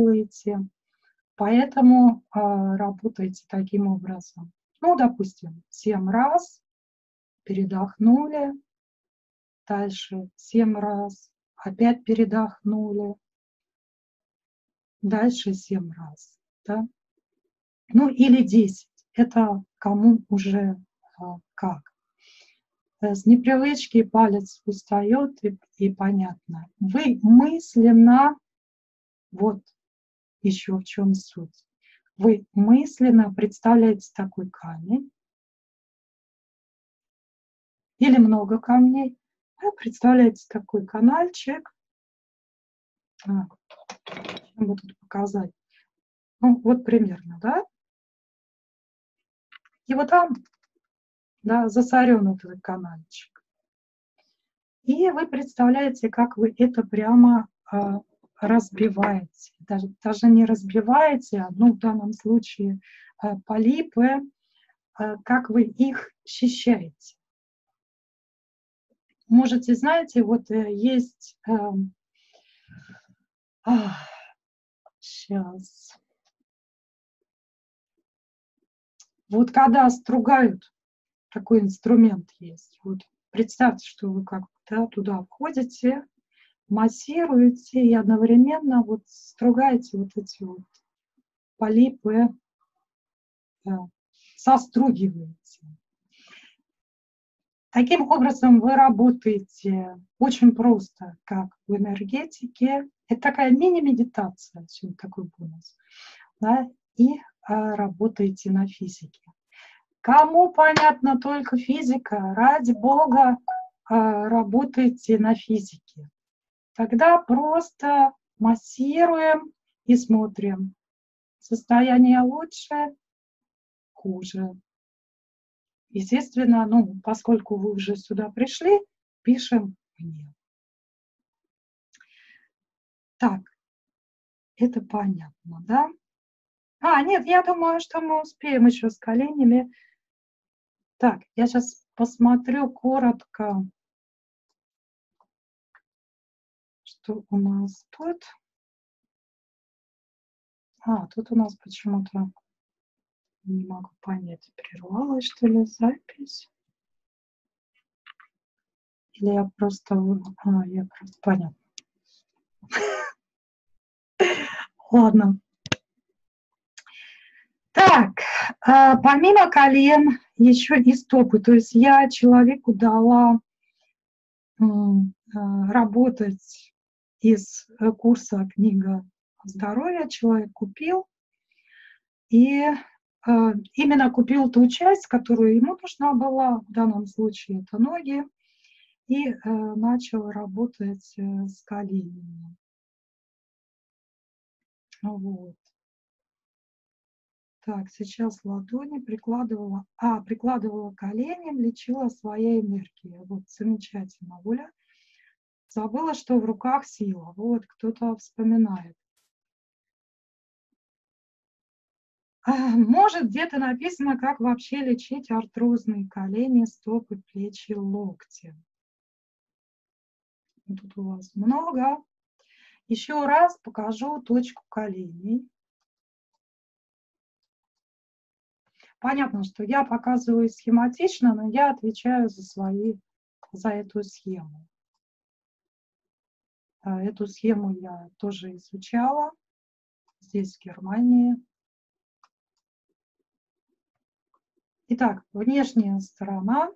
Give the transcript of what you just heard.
делаете. Поэтому э, работаете таким образом. Ну, допустим, 7 раз, передохнули, дальше 7 раз, опять передохнули, дальше 7 раз. Да? Ну, или 10. Это кому уже а, как. Э, с непривычки палец устает, и, и понятно. Вы мысленно, вот еще в чем суть. Вы мысленно представляете такой камень или много камней, вы представляете такой канальчик. А, чем тут показать? Ну, вот примерно, да? И вот там да, засорен этот канальчик. И вы представляете, как вы это прямо э, разбиваете. Даже, даже не разбиваете, а, ну, в данном случае э, полипы, э, как вы их счищаете. Можете, знаете, вот э, есть... Сейчас. Вот когда стругают, такой инструмент есть. Вот представьте, что вы как да, туда входите, массируете и одновременно вот стругаете вот эти вот полипы, да, состругиваете. Таким образом вы работаете очень просто, как в энергетике. Это такая мини-медитация, сегодня такой бонус. Да, и а, работаете на физике. Кому понятна только физика, ради Бога, а, работайте на физике. Тогда просто массируем и смотрим. Состояние лучше, хуже. Естественно, ну, поскольку вы уже сюда пришли, пишем мне. Так, это понятно, да? А, нет, я думаю, что мы успеем еще с коленями. Так, я сейчас посмотрю коротко, что у нас тут. А, тут у нас почему-то, не могу понять, прервалась что ли запись? Или я просто, а, я просто, понятно. Ладно. Так, а, помимо колен, еще и стопы. То есть я человеку дала а, работать из курса «Книга здоровья». Человек купил, и а, именно купил ту часть, которую ему нужна была, в данном случае это ноги, и начал работать э, с коленями. Вот. Так, сейчас ладони прикладывала, а, прикладывала коленем, лечила своей энергией. Вот, замечательно, Оля. Забыла, что в руках сила. Вот, кто-то вспоминает. Может, где-то написано, как вообще лечить артрозные колени, стопы, плечи, локти. Тут у вас много. Еще раз покажу точку коленей. Понятно, что я показываю схематично, но я отвечаю за свои, за эту схему. А, эту схему я тоже изучала здесь, в Германии. Итак, внешняя сторона.